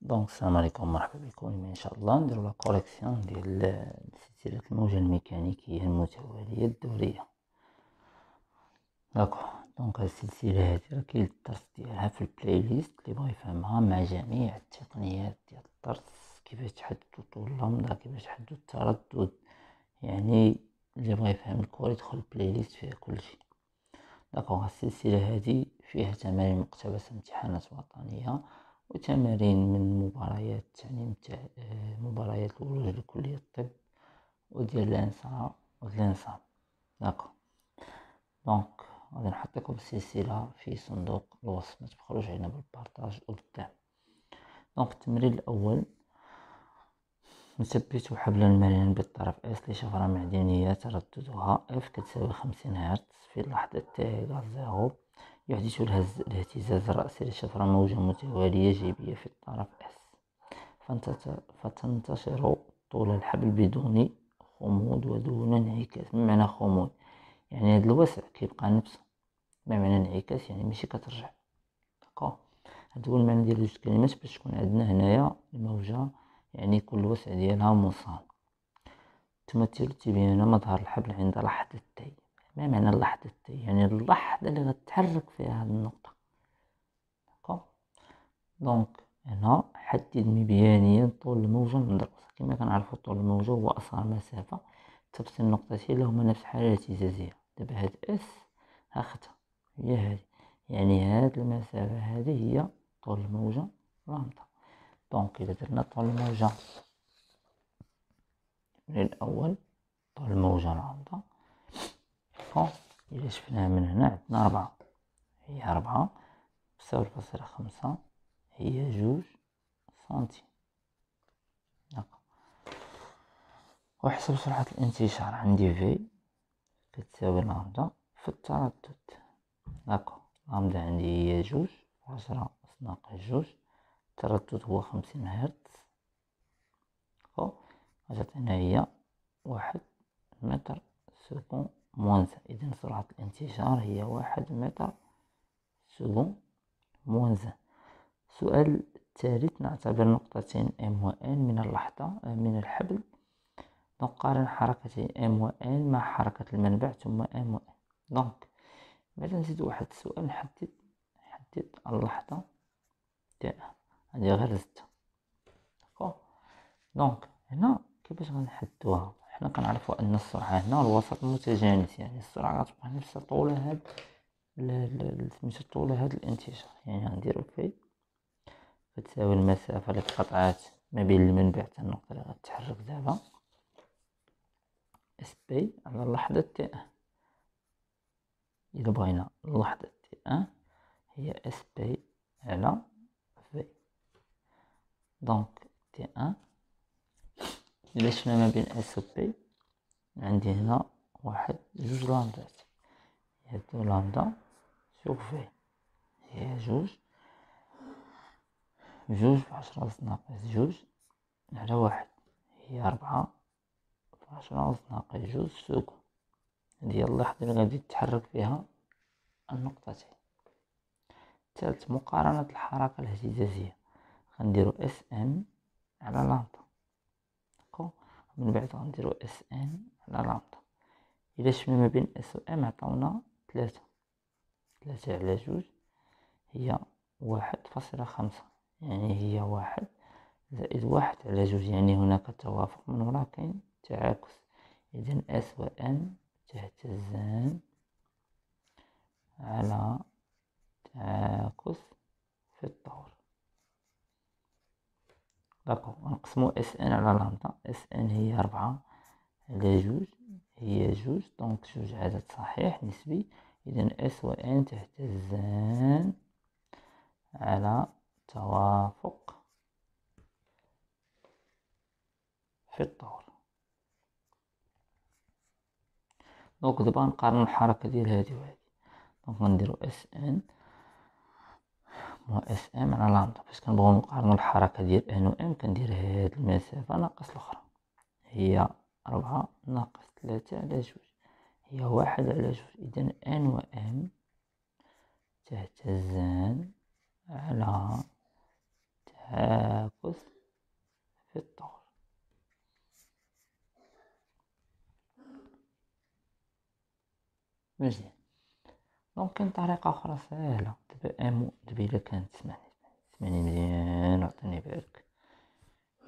donc السلام عليكم مرحبا بكم ان شاء الله نديرو la correction ديال سلسلة الموجة الميكانيكية المتوالية الدورية d'accord donc هاد السلسلة هادي راه كاين الدرس ديالها في ال playlist اللي بغا يفهمها مع جميع التقنيات ديال الدرس كيفاش تحددو طول اللامدا كيفاش تحددو التردد يعني اللي بغا يفهم ال cours يدخل ال playlist فيها كلشي d'accord السلسلة هادي فيها تمارين مقتبسة امتحانات وطنية وتمارين من مباريات يعني متاع مباريات الولوج لكلية الطب وديال l'ENSA وديال d'accord donc غادي نحط السلسلة في صندوق الوصف متبخلوش علينا بال partage وبالدعم donc التمرين الأول نثبت حبلا مرنا بالطرف S لشفرة معدنية ترددها f كتساوي خمسين هرتز في اللحظة t zéro. يحدث الاهتزاز الرأسي لشفرة موجة متوالية جيبية في الطرف S فتنتشر طول الحبل بدون خمود ودون انعكاس ما معنى خمود. يعني هاد الوسع كيبقى نفسه ما معنى انعكاس يعني ماشي كترجع. d'accord هاد هو المعنى ديال جوج كلمات باش تكون عندنا هنايا الموجة يعني كل وسع ديالها مصان تمثل تبين مظهر الحبل عند لحظة t ما معنى اللحظة؟ يعني اللحظة اللي غتحرك فيها هاد النقطة. d'accord donc هنا حدد مبيانيا طول الموجة المدروسة كما كنعرفو طول الموجة هو أصغر مسافة تفصل النقطتين هما نفس الحالة الاهتزازية دابا هاد S هاختها هي هادي. يعني هاد المسافة هادي هي طول الموجة لامدا donc إذا درنا طول الموجة من الأول طول الموجة لامدا إذا شفناها من هنا عندنا ربعة هي ربعة بصفر فاصلة خمسة. هي جوج سنتي. وحسب سرعة الانتشار عندي في كتساوي لامدا في التردد. داكو لامدا عندي هي جوج. عشرة ناقص جوج. التردد هو خمسين هرتز. d'accord غتعطينا هي واحد mètre seconde. moins إذا سرعة الانتشار هي واحد mètre. seconde moins السؤال الثالث نعتبر نقطتين M و N من اللحظة من الحبل. نقارن حركة M و N مع حركة المنبع ثم M و N donc بعد نزيد واحد؟ السؤال نحدد نحدد اللحظة. تاعها هادي غير زدت دونك هنا كيفاش غنحدوها؟ حنا كنعرفو أن السرعة هنا الوسط متجانس يعني السرعة غتبقى نفس طول هاد سميتو طول هاد الانتشار. يعني غنديرو في كتساوي المسافة اللي تقطعات ما بين المنبع حتى النقطة اللي غتحرك دابا. اس بي على اللحظة تي ان إذا بغينا اللحظة تي ان هي اس بي على في دونك تي ان شفنا ما بين اس و بي عندي هنا واحد جوج لامدات هي دو لامدا. شوف في هي جوج. جوج بعشرة ناقص جوج على واحد. هي ربعة بعشرة ناقص جوج. seconde هذه هي اللحظة اللي غادي تتحرك فيها النقطتين ثالث مقارنة الحركة الاهتزازية. غنديرو SN على لامدا. من بعد غنديرو SN على لامدا. إلا شفنا ما بين S و M عطاونا ثلاثة ثلاثة على جوج هي واحد فاصلة خمسة. يعني هي واحد زائد واحد على جوج. يعني هناك توافق من وراء كاين تعاكس. إذن S و N تهتزان على تعاكس في الطور d'accord نقسمو SN على لامدا. SN هي ربعة على جوج هي جوج donc جوج عدد صحيح نسبي. إذن S و N تهتزان على توافق في الطور donc دابا نقارن الحركة ديال هادي وهادي. donc غنديرو SN هو SM على لامدا باش كنبغيو نقارنو الحركة ديال N و M كندير هاد المسافة ناقص الأخرى. هي ربعة ناقص تلاتة على جوج. هي واحد على جوج. اذا N و M تهتزان على تعاكس في الطور. مزيان. donc كاين طريقة أخرى ساهلة دابا M دابا إلا كانت سمعني سمعني مزيان وعطيني بالك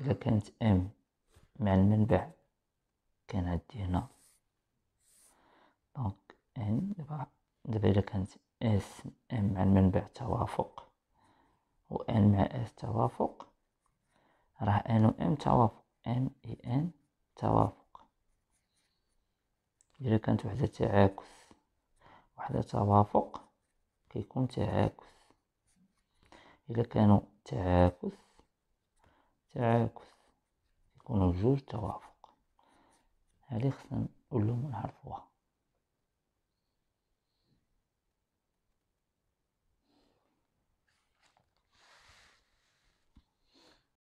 إلا كانت M مع المنبع كان عندي هنا donc N دابا دابا إلا كانت S M مع المنبع توافق و N مع S توافق راه N و M توافق M et N توافق إلا كانت وحدة تعاكس وحدة توافق كيكون تعاكس. إلا كانوا تعاكس تعاكس يكونوا جوج توافق. هذه خصنا نقولهم ونعرفوها.